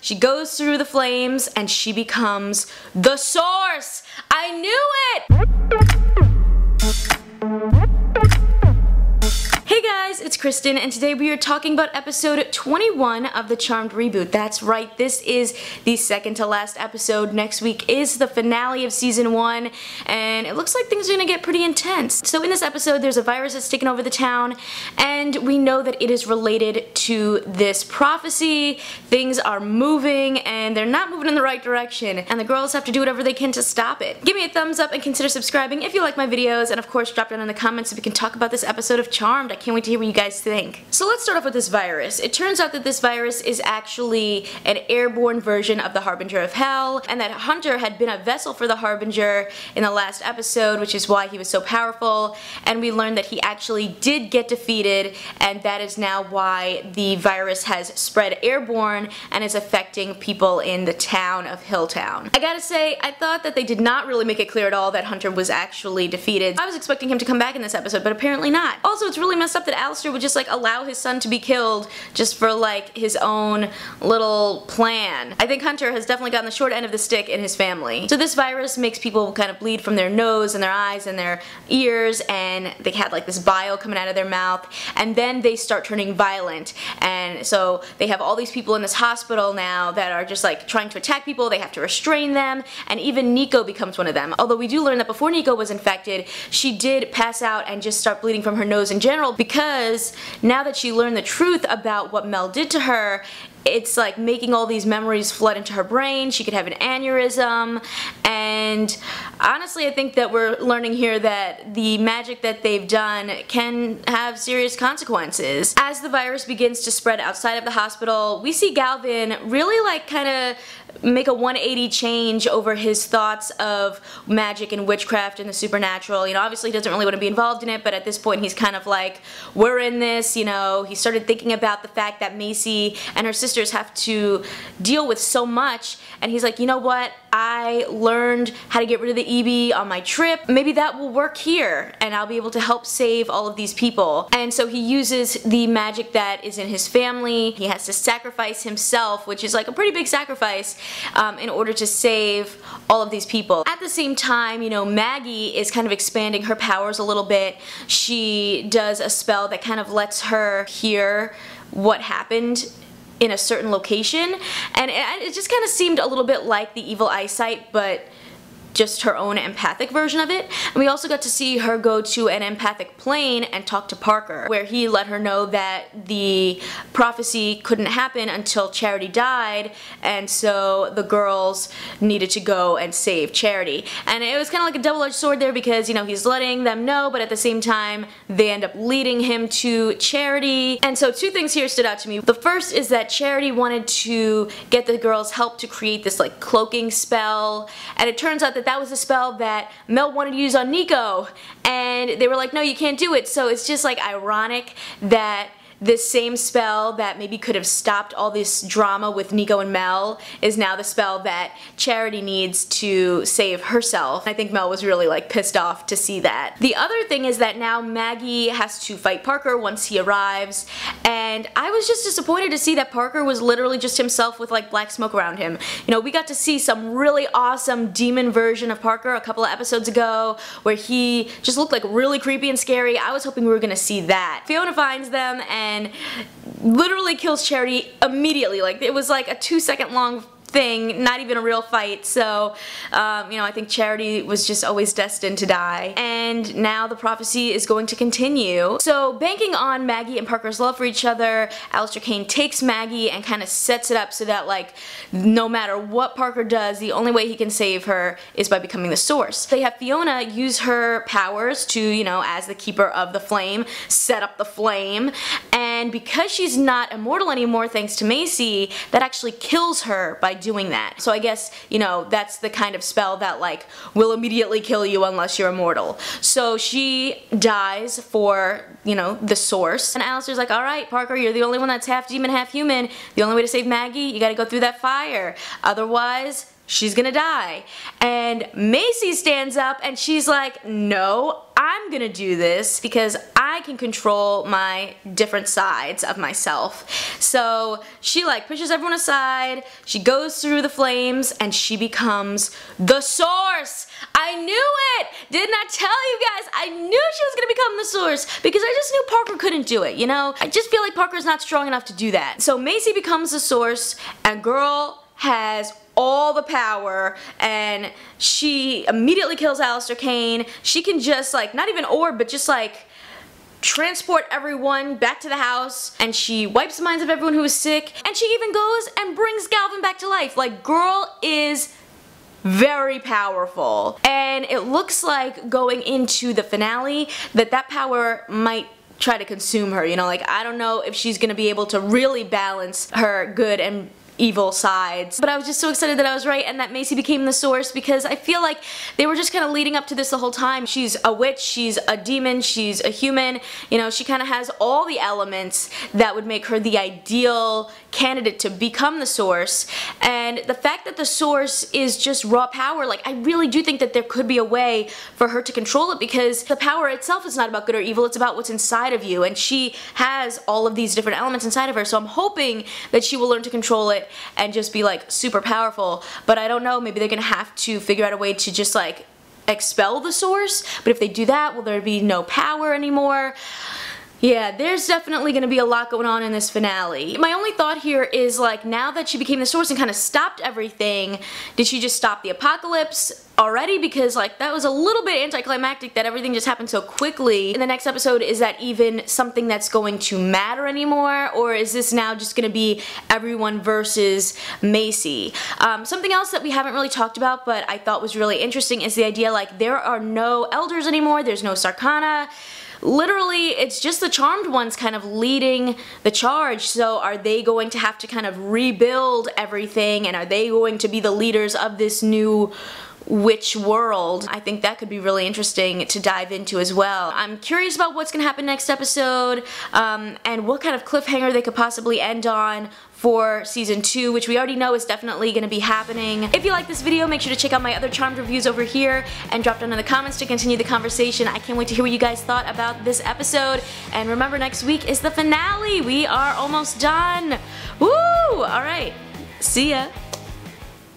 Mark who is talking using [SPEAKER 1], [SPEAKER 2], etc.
[SPEAKER 1] She goes through the flames and she becomes the source. I knew it! It's Kristen and today we are talking about episode 21 of the Charmed reboot. That's right, this is the second to last episode. Next week is the finale of season 1 and it looks like things are to get pretty intense. So in this episode there's a virus that's taken over the town and we know that it is related to this prophecy. Things are moving and they're not moving in the right direction and the girls have to do whatever they can to stop it. Give me a thumbs up and consider subscribing if you like my videos and of course drop down in the comments if we can talk about this episode of Charmed. I can't wait to hear what you guys think. So let's start off with this virus. It turns out that this virus is actually an airborne version of the Harbinger of Hell, and that Hunter had been a vessel for the Harbinger in the last episode, which is why he was so powerful, and we learned that he actually did get defeated, and that is now why the virus has spread airborne and is affecting people in the town of Hilltowne. I gotta say, I thought that they did not really make it clear at all that Hunter was actually defeated. I was expecting him to come back in this episode, but apparently not. Also, it's really messed up that Would just like allow his son to be killed just for like his own little plan. I think Hunter has definitely gotten the short end of the stick in his family. So this virus makes people kind of bleed from their nose and their eyes and their ears and they had like this bile coming out of their mouth and then they start turning violent and so they have all these people in this hospital now that are just like trying to attack people, they have to restrain them and even Niko becomes one of them. Although we do learn that before Niko was infected, she did pass out and just start bleeding from her nose in general because because now that she learned the truth about what Mel did to her, it's like making all these memories flood into her brain. She could have an aneurysm and honestly I think that we're learning here that the magic that they've done can have serious consequences. As the virus begins to spread outside of the hospital, we see Galvin really like kind of make a 180 change over his thoughts of magic and witchcraft and the supernatural. You know, obviously he doesn't really want to be involved in it, but at this point he's kind of like, we're in this, you know. He started thinking about the fact that Macy and her sister sisters have to deal with so much and he's like, you know what, I learned how to get rid of the EB on my trip. Maybe that will work here and I'll be able to help save all of these people. And so he uses the magic that is in his family. He has to sacrifice himself, which is like a pretty big sacrifice, um, in order to save all of these people. At the same time, you know, Maggie is kind of expanding her powers a little bit. She does a spell that kind of lets her hear what happened in a certain location. And it just kind of seemed a little bit like the evil eyesight but just her own empathic version of it. And we also got to see her go to an empathic plane and talk to Parker, where he let her know that the prophecy couldn't happen until Charity died, and so the girls needed to go and save Charity. And it was kind of like a double-edged sword there because, you know, he's letting them know, but at the same time, they end up leading him to Charity. And so two things here stood out to me. The first is that Charity wanted to get the girls help to create this like cloaking spell, and it turns out that that that was a spell that Mel wanted to use on Niko and they were like no you can't do it. So it's just like ironic that this same spell that maybe could have stopped all this drama with Niko and Mel is now the spell that Charity needs to save herself. I think Mel was really like pissed off to see that. The other thing is that now Maggie has to fight Parker once he arrives and I was just disappointed to see that Parker was literally just himself with like black smoke around him. You know, we got to see some really awesome demon version of Parker a couple of episodes ago where he just looked like really creepy and scary. I was hoping we were gonna see that. Fiona finds them and and literally kills Charity immediately. Like it was like a two second long thing, not even a real fight. So, um, you know, I think Charity was just always destined to die. And now the prophecy is going to continue. So, banking on Maggie and Parker's love for each other, Alistair Kane takes Maggie and kind of sets it up so that, like, no matter what Parker does, the only way he can save her is by becoming the source. They have Fiona use her powers to, you know, as the keeper of the flame, set up the flame. And because she's not immortal anymore, thanks to Macy, that actually kills her by doing that. So I guess, you know, that's the kind of spell that like will immediately kill you unless you're immortal. So she dies for, you know, the source. And Alistair's like, alright Parker, you're the only one that's half demon, half human. The only way to save Maggie, you gotta go through that fire. Otherwise, she's gonna die. And Macy stands up and she's like, no, I'm gonna do this because I can control my different sides of myself. So she like pushes everyone aside, she goes through the flames, and she becomes the source. I knew it! Didn't I tell you guys? I knew she was gonna become the source because I just knew Parker couldn't do it, you know? I just feel like Parker's not strong enough to do that. So Macy becomes the source, and girl has all the power and she immediately kills Alistair Kane. She can just like, not even orb, but just like transport everyone back to the house and she wipes the minds of everyone who is sick and she even goes and brings Galvin back to life. Like girl is very powerful and it looks like going into the finale that that power might try to consume her you know like I don't know if she's gonna be able to really balance her good and evil sides. But I was just so excited that I was right and that Macy became the source because I feel like they were just kind of leading up to this the whole time. She's a witch, she's a demon, she's a human, you know, she kind of has all the elements that would make her the ideal candidate to become the source. And the fact that the source is just raw power, like I really do think that there could be a way for her to control it because the power itself is not about good or evil, it's about what's inside of you. And she has all of these different elements inside of her. So I'm hoping that she will learn to control it and just be like super powerful. But I don't know, maybe they're gonna have to figure out a way to just like expel the source. But if they do that, will there be no power anymore? Yeah, there's definitely going to be a lot going on in this finale. My only thought here is like now that she became the source and kind of stopped everything, did she just stop the apocalypse already? Because like that was a little bit anticlimactic that everything just happened so quickly. In the next episode, is that even something that's going to matter anymore? Or is this now just going to be everyone versus Macy? Um, something else that we haven't really talked about but I thought was really interesting is the idea like there are no elders anymore, there's no Sarcana, literally it's just the charmed ones kind of leading the charge. So are they going to have to kind of rebuild everything? And are they going to be the leaders of this new witch world. I think that could be really interesting to dive into as well. I'm curious about what's going to happen next episode um, and what kind of cliffhanger they could possibly end on for season 2, which we already know is definitely going to be happening. If you like this video, make sure to check out my other Charmed reviews over here and drop down in the comments to continue the conversation. I can't wait to hear what you guys thought about this episode. And remember, next week is the finale. We are almost done. Woo! Alright. See ya.